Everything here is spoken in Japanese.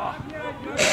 Yeah,